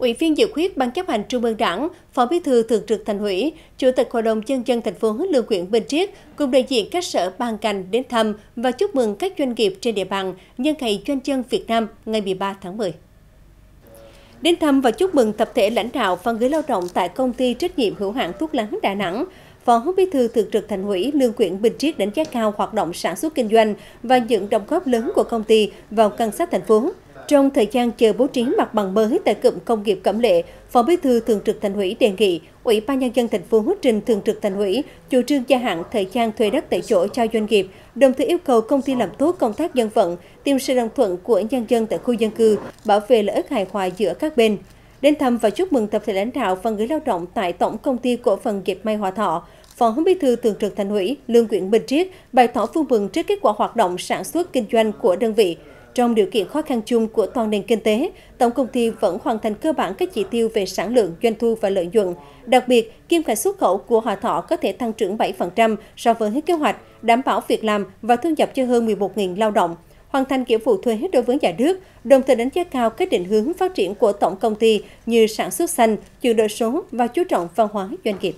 Ủy viên dự khuyết Ban chấp hành Trung ương Đảng, Phó Bí thư Thường trực Thành ủy, Chủ tịch Hội đồng nhân dân thành phố Lương Quyện Bình Triết cùng đại diện các sở ban ngành đến thăm và chúc mừng các doanh nghiệp trên địa bàn nhân ngày doanh nhân Việt Nam ngày 13 tháng 10. Đến thăm và chúc mừng tập thể lãnh đạo và người lao động tại công ty trách nhiệm hữu hạn thuốc lá Đà Nẵng, Phó Bí thư Thường trực Thành ủy Lương Quyện Bình Triết đánh giá cao hoạt động sản xuất kinh doanh và những đóng góp lớn của công ty vào ngân sách thành phố. Trong thời gian chờ bố trí mặt bằng mới tại cụm công nghiệp Cẩm Lệ, Phó Bí thư Thường trực Thành ủy đề nghị Ủy ban nhân dân thành phố trình Thường trực Thành ủy chủ trương gia hạn thời gian thuê đất tại chỗ cho doanh nghiệp, đồng thời yêu cầu công ty làm tốt công tác dân vận, tìm sự đồng thuận của nhân dân tại khu dân cư, bảo vệ lợi ích hài hòa giữa các bên. Đến thăm và chúc mừng tập thể lãnh đạo và người lao động tại Tổng công ty cổ phần dệt may Hòa Thọ, Phó Bí thư Thường trực Thành ủy Lương Quyện Bình Triết bày tỏ vui mừng trước kết quả hoạt động sản xuất kinh doanh của đơn vị, trong điều kiện khó khăn chung của toàn nền kinh tế, tổng công ty vẫn hoàn thành cơ bản các chỉ tiêu về sản lượng, doanh thu và lợi nhuận. Đặc biệt, kim ngạch xuất khẩu của Hòa Thọ có thể tăng trưởng 7% so với kế hoạch, đảm bảo việc làm và thu nhập cho hơn 11.000 lao động hoàn thành nghĩa vụ thuế đối với nhà nước, đồng thời đánh giá cao các định hướng phát triển của tổng công ty như sản xuất xanh, chuyển đổi số và chú trọng văn hóa doanh nghiệp.